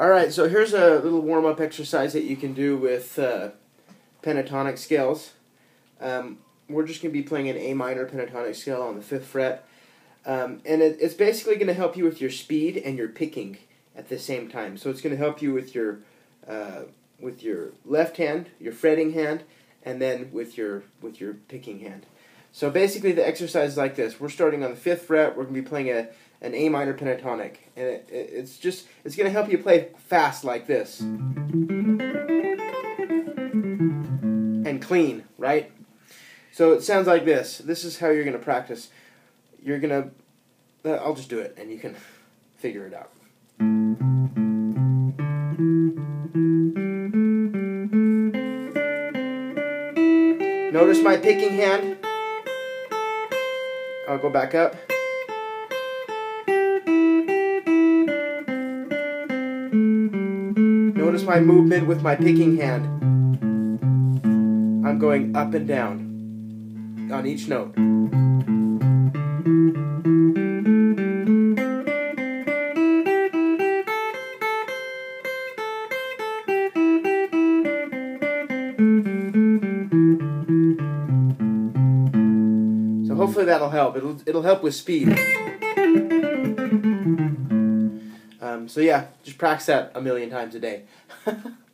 All right, so here's a little warm up exercise that you can do with uh, pentatonic scales. Um, we're just going to be playing an A minor pentatonic scale on the fifth fret. Um, and it, it's basically going to help you with your speed and your picking at the same time. So it's going to help you with your uh, with your left hand, your fretting hand, and then with your with your picking hand. So basically, the exercise is like this: We're starting on the fifth fret. We're going to be playing a an A minor pentatonic, and it, it, it's just it's going to help you play fast like this and clean, right? So it sounds like this. This is how you're going to practice. You're going to uh, I'll just do it, and you can figure it out. Notice my picking hand. I'll go back up. Notice my movement with my picking hand. I'm going up and down on each note. Hopefully that'll help. It'll it'll help with speed. Um, so yeah, just practice that a million times a day.